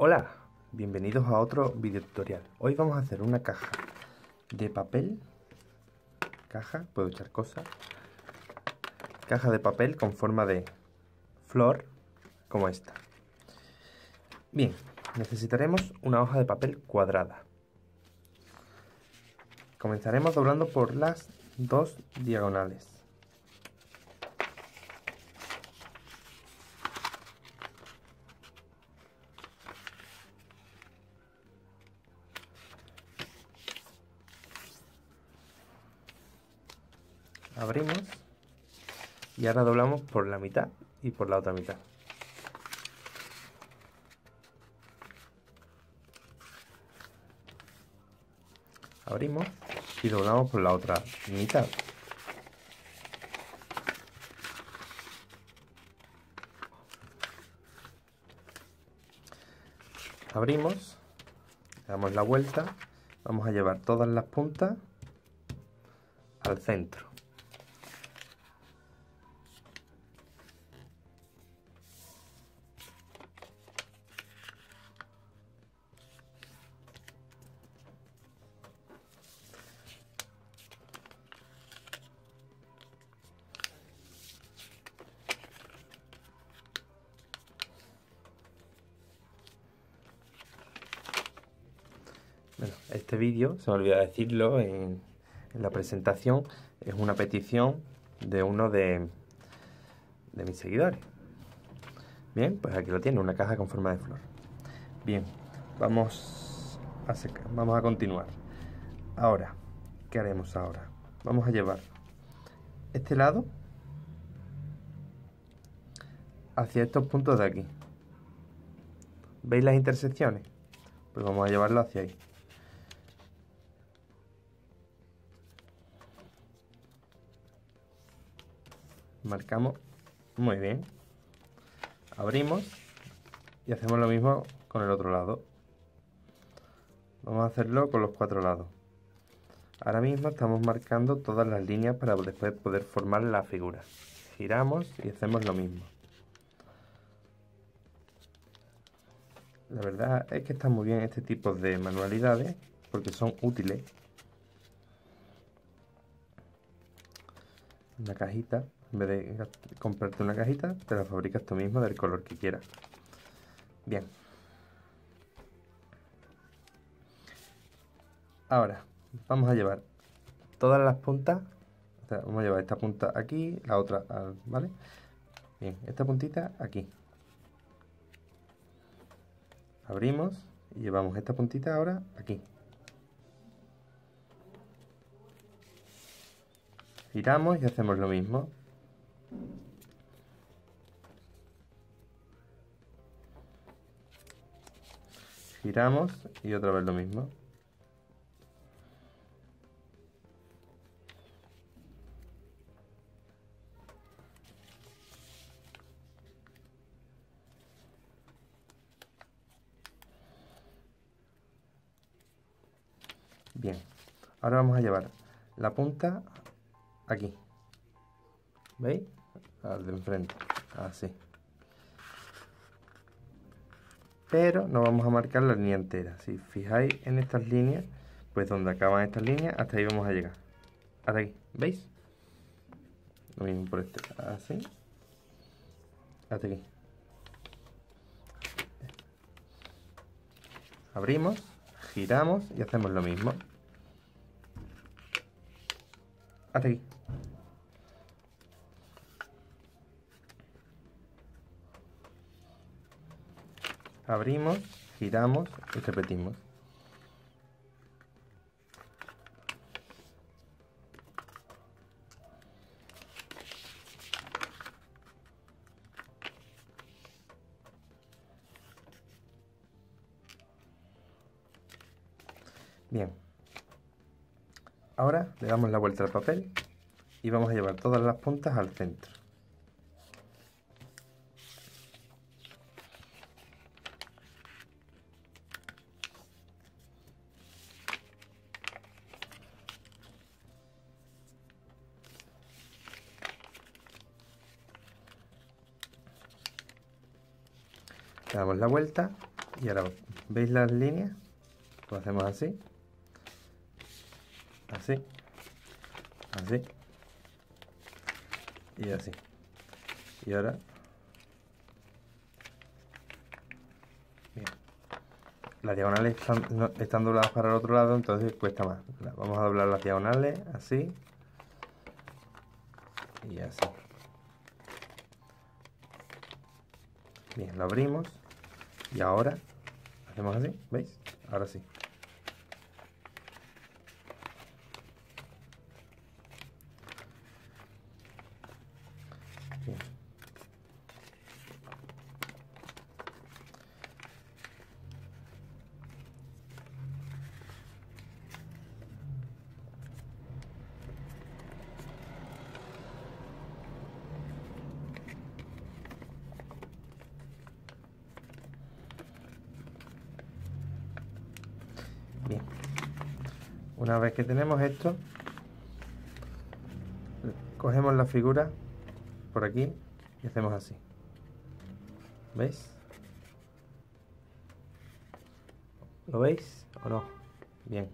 Hola, bienvenidos a otro video tutorial. Hoy vamos a hacer una caja de papel. Caja, puedo echar cosas. Caja de papel con forma de flor, como esta. Bien, necesitaremos una hoja de papel cuadrada. Comenzaremos doblando por las dos diagonales. Abrimos y ahora doblamos por la mitad y por la otra mitad. Abrimos y doblamos por la otra mitad. Abrimos, damos la vuelta, vamos a llevar todas las puntas al centro. Bueno, este vídeo, se me olvidó decirlo en, la presentación, es una petición de uno de, de mis seguidores. Bien, pues aquí lo tiene, una caja con forma de flor. Bien, vamos a, vamos a continuar. Ahora, ¿qué haremos ahora? Vamos a llevar este lado hacia estos puntos de aquí. ¿Veis las intersecciones? Pues vamos a llevarlo hacia ahí. Marcamos. Muy bien. Abrimos y hacemos lo mismo con el otro lado. Vamos a hacerlo con los cuatro lados. Ahora mismo estamos marcando todas las líneas para después poder formar la figura. Giramos y hacemos lo mismo. La verdad es que está muy bien este tipo de manualidades porque son útiles. Una cajita en vez de comprarte una cajita, te la fabricas tú mismo del color que quieras. Bien. Ahora, vamos a llevar todas las puntas. vamos a llevar esta punta aquí, la otra, ¿vale? Bien, esta puntita aquí. Abrimos y llevamos esta puntita ahora aquí. Giramos y hacemos lo mismo. Giramos y otra vez lo mismo. Bien, ahora vamos a llevar la punta aquí. ¿Veis? Al de enfrente, así pero no vamos a marcar la línea entera. Si fijáis en estas líneas, pues donde acaban estas líneas, hasta ahí vamos a llegar. Hasta aquí, ¿veis? Lo mismo por este, así. Hasta aquí. Abrimos, giramos y hacemos lo mismo. Hasta aquí. Abrimos, giramos y repetimos. Bien, ahora le damos la vuelta al papel y vamos a llevar todas las puntas al centro. Damos la vuelta Y ahora, ¿veis las líneas? Lo hacemos así. Así. Así. Y así. Y ahora... Las diagonales están dobladas para el otro lado, entonces cuesta más. Vamos a doblar las diagonales, así. Y así. Bien, lo abrimos. Y ahora hacemos así, ¿veis? Ahora sí. Bien. Una vez que tenemos esto, cogemos la figura por aquí y hacemos así. ¿Veis? ¿Lo veis o no? Bien.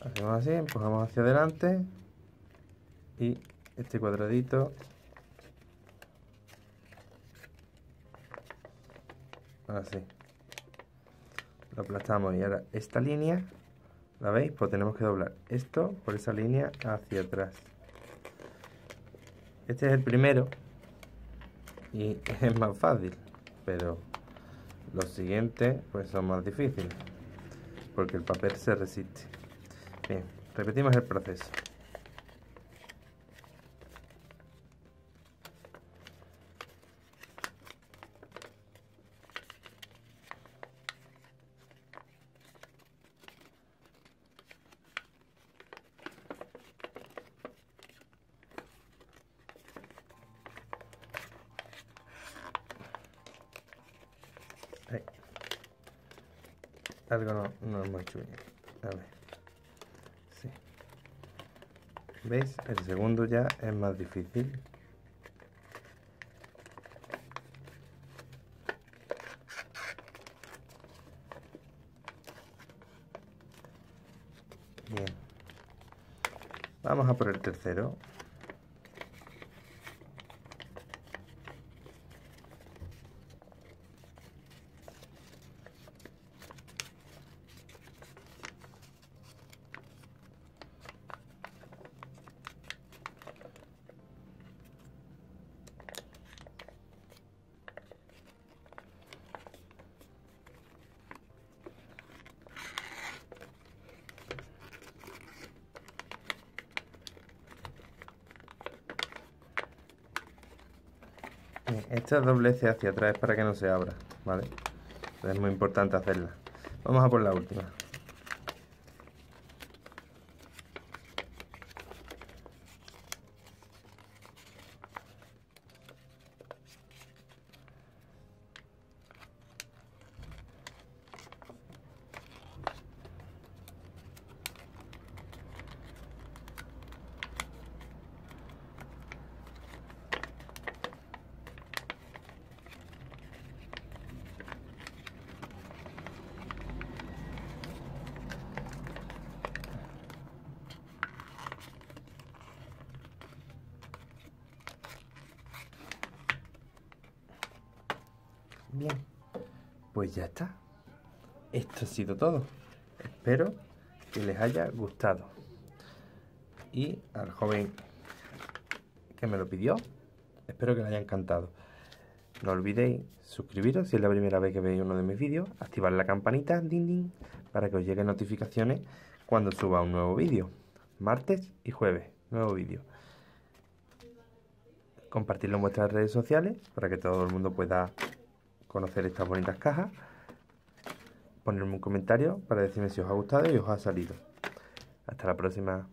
Hacemos así, empujamos hacia adelante y este cuadradito así lo aplastamos y ahora esta línea, ¿la veis? Pues tenemos que doblar esto por esa línea hacia atrás. Este es el primero y es más fácil, pero los siguientes pues son más difíciles porque el papel se resiste. Bien, repetimos el proceso. Algo no, no hemos hecho bien. A ver. Sí. ¿Veis? El segundo ya es más difícil. Bien. Vamos a por el tercero. Esta doblece hacia atrás para que no se abra, ¿vale? es muy importante hacerla. Vamos a por la última. Bien, pues ya está. Esto ha sido todo. Espero que les haya gustado. Y al joven que me lo pidió, espero que les haya encantado. No olvidéis suscribiros si es la primera vez que veis uno de mis vídeos, activar la campanita, ding ding, para que os lleguen notificaciones cuando suba un nuevo vídeo. Martes y jueves, nuevo vídeo. Compartirlo en vuestras redes sociales para que todo el mundo pueda conocer estas bonitas cajas. Ponerme un comentario para decirme si os ha gustado y os ha salido. Hasta la próxima.